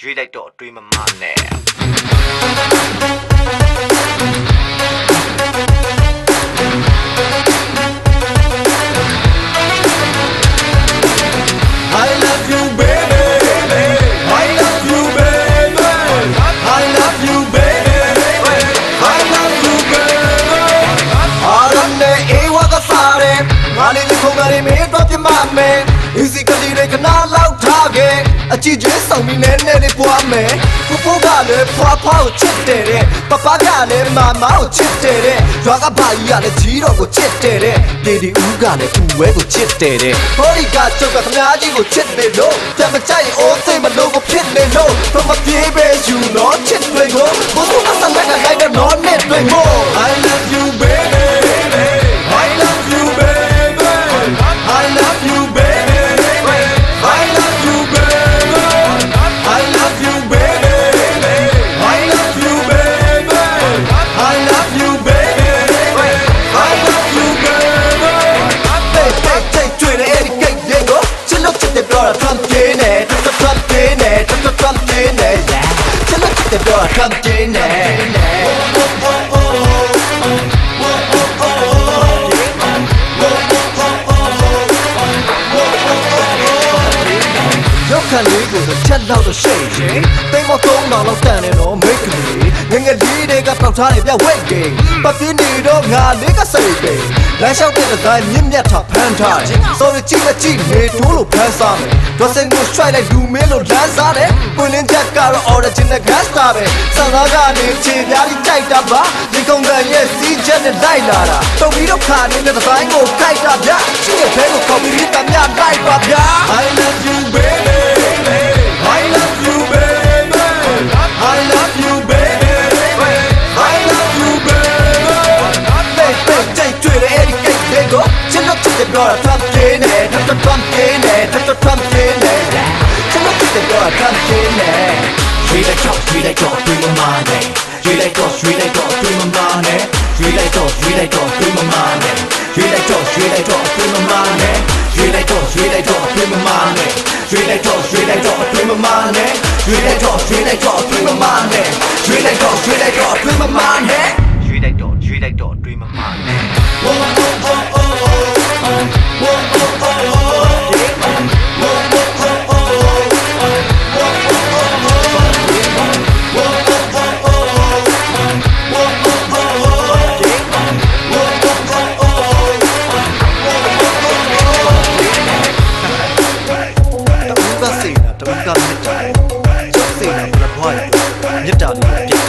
ရွေးတိုက်တော့အတွေးမမနဲ့ Easy, cause you make a lot of ခဲ့အကြည့်ကျဆောင်ပြီးနဲ့နဲ့လေးပွားမယ်ကိုကိုကလည်းဖွားဖွားကိုချစ်တယ်တဲ့ပပကလည်းမမကိုချစ်တယ်တဲ့ရွာကဘာကြီးကလည်းကြီးတော့ကိုချစ်တယ်တဲ့ဒေဒီဦးကလည်းသူ့ဝဲကိုချစ်တယ်တဲ့ဟောဒီကချုပ်ကခမားကြီးကိုချစ်နေလို့တမကြိုက်အိုးသိမလို့ကိုဖြစ်နေလို့တော့မပြေးပဲယူတော့ချစ်တွေကိုဘုသူအစလက်ကလိုက်တဲ့တော့နဲ့တွေမို့ 多伤几耐？哦哦哦哦，哦哦哦哦，哦哦哦哦，哦哦哦哦。要看你过得差到到什么地，太过分了，老天爷！ ကပေါက်ထားနေပြဝိတ်ကိပပြင်းနေတော့ငါလေးကစိတ်ကိလမ်းလျှောက်တဲ့တိုင်းမြင့်မြတ်ထဖမ်းထားတယ်စော်ရကြည့်လက်ကြည့်နေထိုးလို့ဖမ်းစားမယ်ဒေါ်စင်ကို strike လိုက်လူမင်းလို့လမ်းစားတယ်ပွင့်လင်းချက်ကတော့ original gas တာပဲဆန်သားကနေခြေပြားကြီးကြိုက်တာပါဒီကုန်းကန်ရဲ့စီးချက်နဲ့လိုက်လာတာတုံပြီးတော့ခါနေတဲ့တိုင်းကိုကြိုက်တာဗျချစ်တဲ့ဘဲကိုခေါ်ပြီးတမ်းမြလိုက်ပါဗျာ စ်လို့ချစ်တဲ့ပြောတာထပ်ပြင်းနေထပ်ထပ်ထပ်ပြင်းနေထပ်ထပ်ထပ်ပြင်းနေချစ်လို့ချစ်တဲ့ပြောတာထပ်ပြင်းနေရွေးလိုက်တော့ရွေးလိုက်တော့တွေ့မမနဲ့ရွေးလိုက်တော့ရွေးလိုက်တော့တွေ့မမနဲ့ရွေးလိုက်တော့ရွေးလိုက်တော့တွေ့မမနဲ့ရွေးလိုက်တော့ရွေးလိုက်တော့တွေ့မမနဲ့ရွေးလိုက်တော့ရွေးလိုက်တော့တွေ့မမနဲ့ရွေးလိုက်တော့ရွေးလိုက်တော့တွေ့မမနဲ့ရွေးလိုက်တော့ရွေးလိုက်တော့တွေ့မမနဲ့ရွေးလိုက်တော့ရွေးလိုက်တော့တွေ့ တဝက်ကမြစ်တာကြောက်စိတ်နဲ့ဘရဘွားရဲ့မြစ်တာလို့ပြ